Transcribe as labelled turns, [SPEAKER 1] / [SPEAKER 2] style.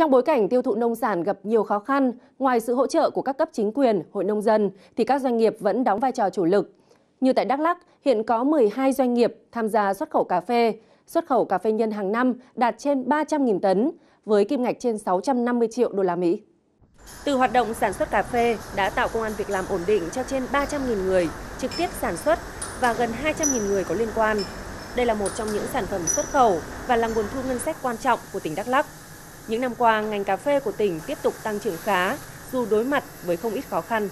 [SPEAKER 1] Trong bối cảnh tiêu thụ nông sản gặp nhiều khó khăn, ngoài sự hỗ trợ của các cấp chính quyền, hội nông dân, thì các doanh nghiệp vẫn đóng vai trò chủ lực. Như tại Đắk Lắk, hiện có 12 doanh nghiệp tham gia xuất khẩu cà phê. Xuất khẩu cà phê nhân hàng năm đạt trên 300.000 tấn, với kim ngạch trên 650 triệu đô la Mỹ. Từ hoạt động sản xuất cà phê đã tạo công an việc làm ổn định cho trên 300.000 người trực tiếp sản xuất và gần 200.000 người có liên quan. Đây là một trong những sản phẩm xuất khẩu và là nguồn thu ngân sách quan trọng của tỉnh Đắk Lắk. Những năm qua, ngành cà phê của tỉnh tiếp tục tăng trưởng khá dù đối mặt với không ít khó khăn.